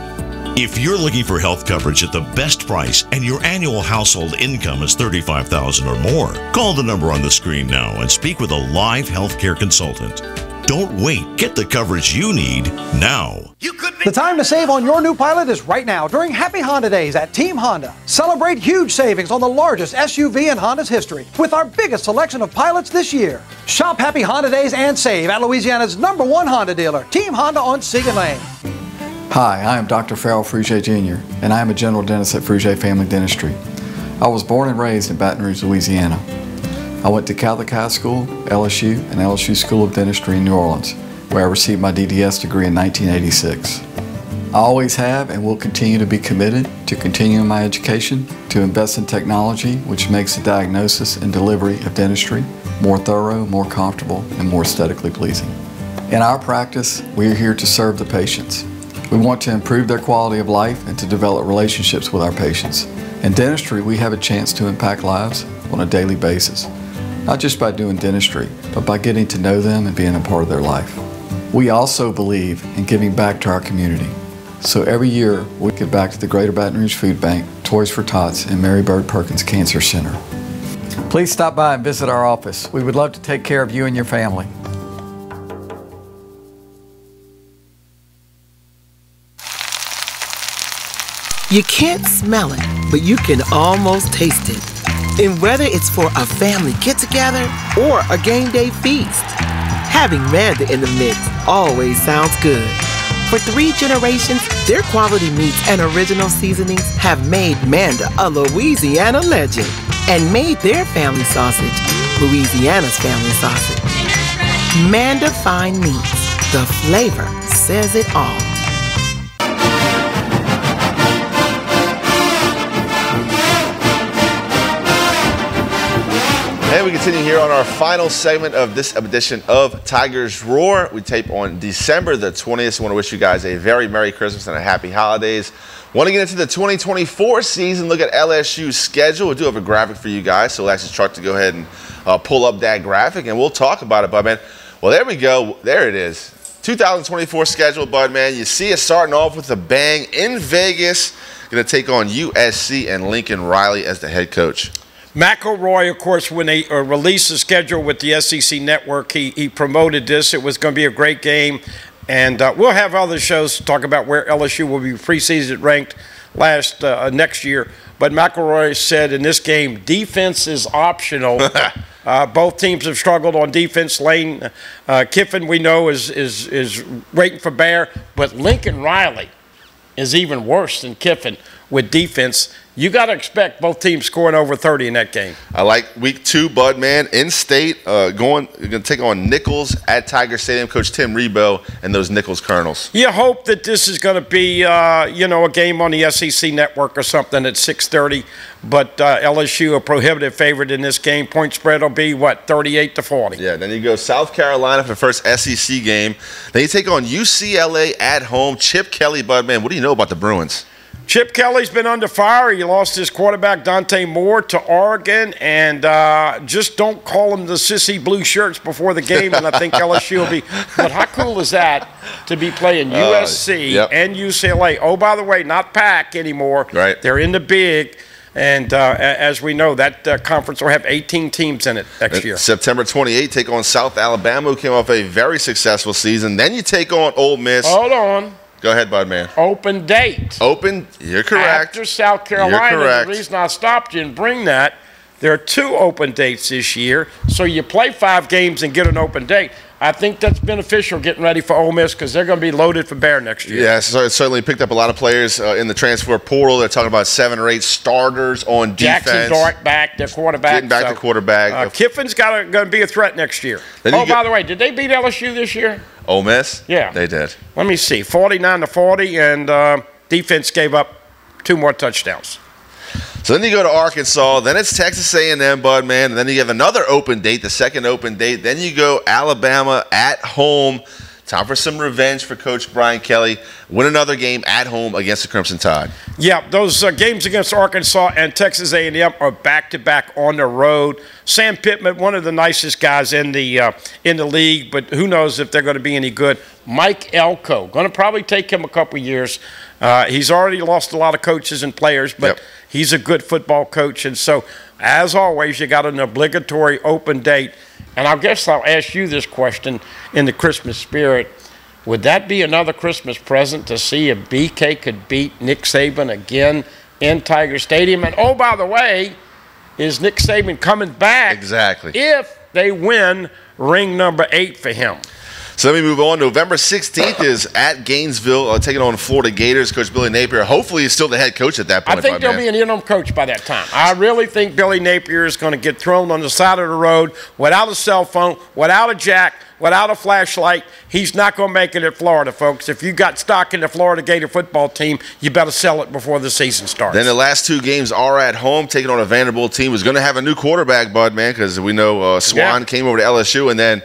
If you're looking for health coverage at the best price and your annual household income is 35000 or more, call the number on the screen now and speak with a live healthcare consultant. Don't wait. Get the coverage you need now. The time to save on your new Pilot is right now during Happy Honda Days at Team Honda. Celebrate huge savings on the largest SUV in Honda's history with our biggest selection of pilots this year. Shop Happy Honda Days and save at Louisiana's number one Honda dealer, Team Honda on Siegen Lane. Hi, I am Dr. Farrell Frugier Jr., and I am a general dentist at Frugier Family Dentistry. I was born and raised in Baton Rouge, Louisiana. I went to Catholic High School, LSU, and LSU School of Dentistry in New Orleans, where I received my DDS degree in 1986. I always have and will continue to be committed to continuing my education, to invest in technology which makes the diagnosis and delivery of dentistry more thorough, more comfortable, and more aesthetically pleasing. In our practice, we are here to serve the patients. We want to improve their quality of life and to develop relationships with our patients. In dentistry, we have a chance to impact lives on a daily basis, not just by doing dentistry, but by getting to know them and being a part of their life. We also believe in giving back to our community. So every year, we give back to the Greater Baton Rouge Food Bank, Toys for Tots, and Mary Bird Perkins Cancer Center. Please stop by and visit our office. We would love to take care of you and your family. You can't smell it, but you can almost taste it. And whether it's for a family get together or a game day feast, having Manda in the mix always sounds good. For three generations, their quality meats and original seasonings have made Manda a Louisiana legend and made their family sausage Louisiana's family sausage. Manda Fine Meats, the flavor says it all. And we continue here on our final segment of this edition of Tigers Roar. We tape on December the 20th. I want to wish you guys a very Merry Christmas and a Happy Holidays. Want to get into the 2024 season, look at LSU's schedule. We do have a graphic for you guys, so we'll actually start to go ahead and uh, pull up that graphic and we'll talk about it, bud man. Well, there we go. There it is. 2024 schedule, bud man. You see it starting off with a bang in Vegas. Going to take on USC and Lincoln Riley as the head coach. McElroy, of course, when they uh, released the schedule with the SEC network, he, he promoted this. It was going to be a great game. And uh, we'll have other shows to talk about where LSU will be preseason ranked last uh, next year. But McElroy said in this game, defense is optional. uh, both teams have struggled on defense. Lane uh, Kiffin, we know, is, is, is waiting for Bear. But Lincoln Riley is even worse than Kiffin with defense. You got to expect both teams scoring over 30 in that game. I like week two, Bud man, in state, uh, going going to take on Nicholls at Tiger Stadium. Coach Tim Rebowe and those Nicholls Colonels. You hope that this is going to be, uh, you know, a game on the SEC network or something at 6:30. But uh, LSU a prohibitive favorite in this game. Point spread will be what 38 to 40. Yeah. Then you go South Carolina for the first SEC game. Then you take on UCLA at home. Chip Kelly, Bud man, what do you know about the Bruins? Chip Kelly's been under fire. He lost his quarterback Dante Moore to Oregon, and uh, just don't call him the sissy blue shirts before the game. And I think LSU will be. But how cool is that to be playing USC yep. and UCLA? Oh, by the way, not Pac anymore. Right. They're in the big. And uh, as we know, that uh, conference will have 18 teams in it next year. September 28, take on South Alabama, who came off a very successful season. Then you take on Ole Miss. Hold on. Go ahead, Bud man. Open date. Open. You're correct. After South Carolina, correct. the reason I stopped you and bring that, there are two open dates this year. So you play five games and get an open date. I think that's beneficial getting ready for Ole Miss because they're going to be loaded for bear next year. Yeah, so it certainly picked up a lot of players uh, in the transfer portal. They're talking about seven or eight starters on defense. Jaxson Dart back, their quarterback. Getting back so, to quarterback. Uh, Kiffin's got going to be a threat next year. Then oh, by the way, did they beat LSU this year? Ole Miss? Yeah. They did. Let me see, 49 to 40, and uh, defense gave up two more touchdowns. So then you go to Arkansas. Then it's Texas A&M, Bud man. And then you have another open date, the second open date. Then you go Alabama at home. Time for some revenge for Coach Brian Kelly. Win another game at home against the Crimson Tide. Yeah, those uh, games against Arkansas and Texas A&M are back to back on the road. Sam Pittman, one of the nicest guys in the uh, in the league, but who knows if they're going to be any good. Mike Elko, going to probably take him a couple years. Uh, he's already lost a lot of coaches and players, but he's a good football coach, and so as always, you got an obligatory open date. And I guess I'll ask you this question in the Christmas spirit. Would that be another Christmas present to see if BK could beat Nick Saban again in Tiger Stadium? And oh, by the way, is Nick Saban coming back? Exactly. If they win ring number eight for him. So let me move on. November 16th is at Gainesville, uh, taking on Florida Gators. Coach Billy Napier. Hopefully, he's still the head coach at that point. I think there'll man. be an interim coach by that time. I really think Billy Napier is going to get thrown on the side of the road without a cell phone, without a jack, without a flashlight. He's not going to make it at Florida, folks. If you got stock in the Florida Gator football team, you better sell it before the season starts. Then the last two games are at home, taking on a Vanderbilt team who's going to have a new quarterback, Bud man, because we know uh, Swann Yeah. came over to LSU, and then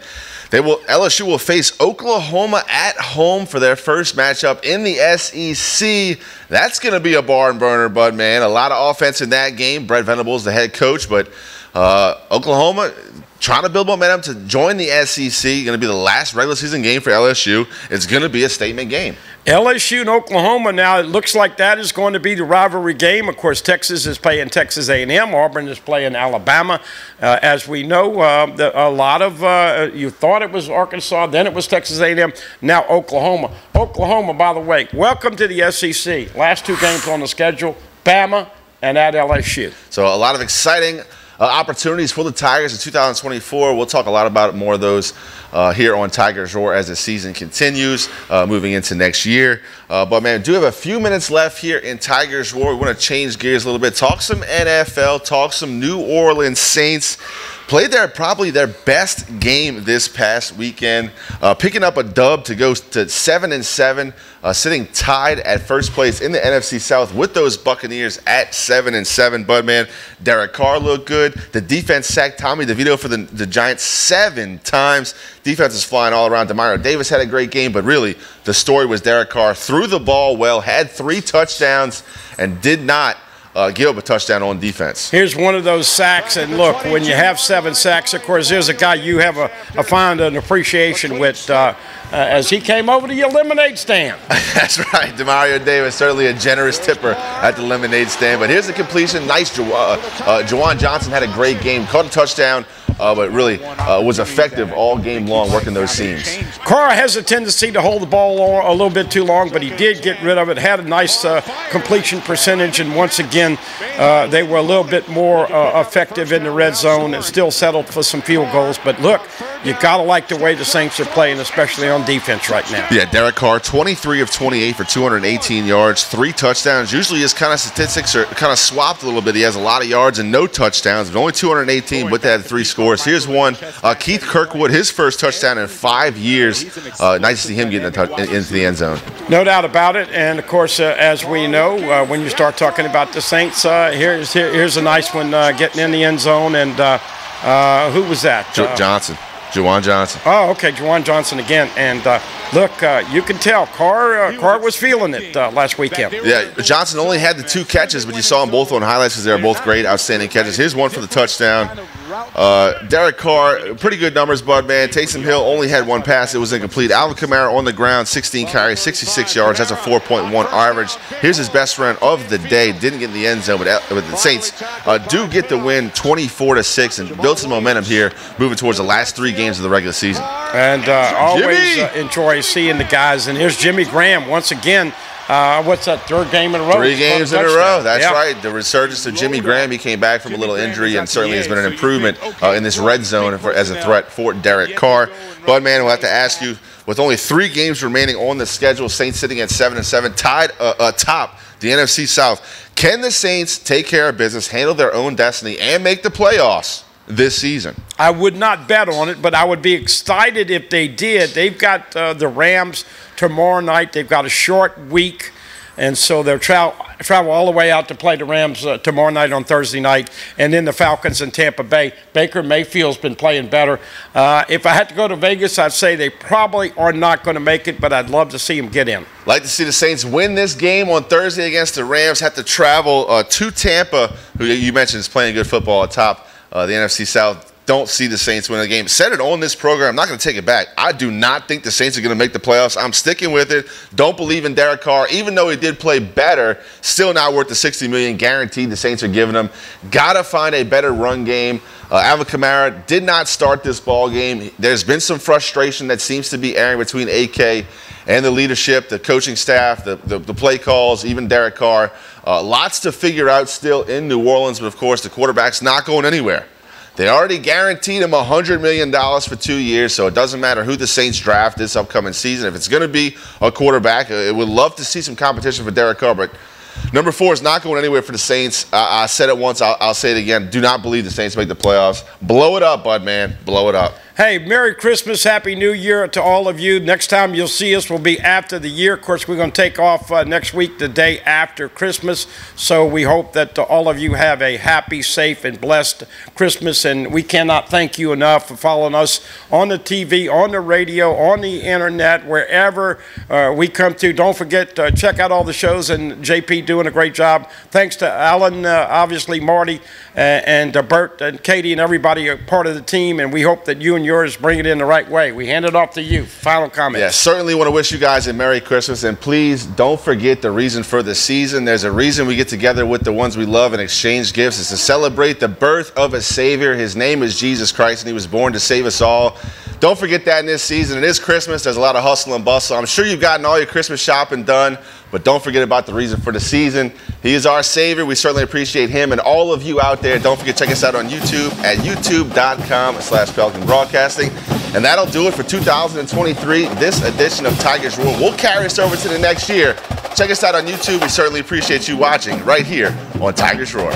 they will LSU will face Oklahoma at home for their first matchup in the SEC. That's going to be a barn burner, Bud man. A lot of offense in that game. Brent Venables, the head coach, but uh, Oklahoma trying to build momentum to join the SEC. Going to be the last regular season game for LSU. It's going to be a statement game. LSU and Oklahoma now. It looks like that is going to be the rivalry game. Of course, Texas is playing Texas A&M. Auburn is playing Alabama. Uh, as we know, uh, the, a lot of uh, you thought it was Arkansas, then it was Texas A&M. Now Oklahoma. Oklahoma, by the way, welcome to the SEC. Last two games on the schedule: Bama and at LSU. So a lot of exciting uh, opportunities for the Tigers in 2024. We'll talk a lot about more of those uh, here on Tigers Roar as the season continues, uh, moving into next year. Uh, but man, do have a few minutes left here in Tigers Roar. We want to change gears a little bit, talk some NFL, talk some New Orleans Saints. Played their probably their best game this past weekend, uh, picking up a dub to go to seven and seven, uh, sitting tied at first place in the NFC South with those Buccaneers at seven and seven. But man, Derek Carr looked good. The defense sacked Tommy DeVito for the, the Giants seven times. Defense is flying all around. Demario Davis had a great game, but really the story was Derek Carr threw the ball well, had three touchdowns, and did not uh, a touchdown on defense. Here's one of those sacks, and look, when you have seven sacks, of course, there's a guy you have a, a find an appreciation with uh, uh, as he came over to your lemonade stand. That's right. Demario Davis, certainly a generous tipper at the lemonade stand. But here's the completion. Nice. Ju- uh, uh, Juwan Johnson had a great game, caught a touchdown, uh, but really uh, was effective all game long working those seams. Carr has a tendency to hold the ball a little bit too long, but he did get rid of it. Had a nice uh, completion percentage, and once again, uh, they were a little bit more uh, effective in the red zone and still settled for some field goals. But look, you got to like the way the Saints are playing, especially on defense right now. Yeah, Derek Carr, 23 of 28 for 218 yards, three touchdowns. Usually his kind of statistics are kind of swapped a little bit. He has a lot of yards and no touchdowns, but only 218 with that three scores. Here's one, uh, Keith Kirkwood, his first touchdown in five years. Uh, nice to see him getting touch- into the end zone. No doubt about it. And of course, uh, as we know, uh, when you start talking about the Saints, uh, here's here, here's a nice one uh, getting in the end zone. And uh, uh, who was that? Jo- Johnson, Juwan Johnson. Oh, okay, Juwan Johnson again. And uh, look, uh, you can tell Carr uh, Carr was feeling it uh, last weekend. Yeah, Johnson only had the two catches, but you saw them both on highlights because they were both great, outstanding catches. Here's one for the touchdown. Uh, Derek Carr, pretty good numbers, bud, man. Taysom Hill only had one pass. It was incomplete. Alvin Kamara on the ground, 16 carries, 66 yards. That's a 4.1 average. Here's his best run of the day. Didn't get in the end zone, but, but the Saints uh, do get the win 24 to 6 and build some momentum here moving towards the last three games of the regular season. And uh, always uh, enjoy seeing the guys. And here's Jimmy Graham once again. Uh, what's that third game in a row? Three games in a row. That's Yeah. right. The resurgence of Jimmy Graham. He came back from a little injury and certainly has been an improvement uh, in this red zone for, as a threat for Derek Carr. Bud, man, we'll have to ask you with only three games remaining on the schedule, Saints sitting at seven and seven, tied uh, atop the NFC South. Can the Saints take care of business, handle their own destiny, and make the playoffs this season? I would not bet on it, but I would be excited if they did. They've got uh, the Rams tomorrow night. They've got a short week, and so they'll travel travel all the way out to play the Rams uh, tomorrow night on Thursday night, and then the Falcons in Tampa Bay. Baker Mayfield's been playing better. Uh, if I had to go to Vegas, I'd say they probably are not going to make it, but I'd love to see them get in. Like to see the Saints win this game on Thursday against the Rams. Have to travel uh, to Tampa, who you mentioned is playing good football atop uh, the NFC South. Don't see the Saints win the game. Said it on this program. I'm not going to take it back. I do not think the Saints are going to make the playoffs. I'm sticking with it. Don't believe in Derek Carr, even though he did play better. Still not worth the 60 million guaranteed the Saints are giving him. Got to find a better run game. Uh, Alvin Kamara did not start this ball game. There's been some frustration that seems to be airing between AK and the leadership, the coaching staff, the, the, the play calls, even Derek Carr. Uh, lots to figure out still in New Orleans, but of course, the quarterback's not going anywhere. They already guaranteed him $100 million for two years, so it doesn't matter who the Saints draft this upcoming season. If it's going to be a quarterback, I would love to see some competition for Derek Carr, but number four is not going anywhere for the Saints. I, I said it once, I'll, I'll say it again. Do not believe the Saints make the playoffs. Blow it up, bud, man. Blow it up. Hey, Merry Christmas, Happy New Year to all of you. Next time you'll see us will be after the year. Of course, we're going to take off uh, next week, the day after Christmas. So we hope that uh, all of you have a happy, safe, and blessed Christmas. And we cannot thank you enough for following us on the TV, on the radio, on the internet, wherever uh, we come to. Don't forget, uh, check out all the shows, and JP doing a great job. Thanks to Alan, uh, obviously, Marty, and Bert, and Katie, and everybody are part of the team. And we hope that you and yours bring it in the right way. We hand it off to you. Final comments. Yeah, certainly want to wish you guys a Merry Christmas. And please don't forget the reason for the season. There's a reason we get together with the ones we love and exchange gifts. It's to celebrate the birth of a Savior. His name is Jesus Christ, and He was born to save us all. Don't forget that in this season. It is Christmas. There's a lot of hustle and bustle. I'm sure you've gotten all your Christmas shopping done, but don't forget about the reason for the season. He is our Savior. We certainly appreciate Him and all of you out there. Don't forget to check us out on YouTube at youtube.com slash Pelican Broadcasting. And that'll do it for 2023, this edition of Tigers Roar. We'll carry us over to the next year. Check us out on YouTube. We certainly appreciate you watching right here on Tigers Roar.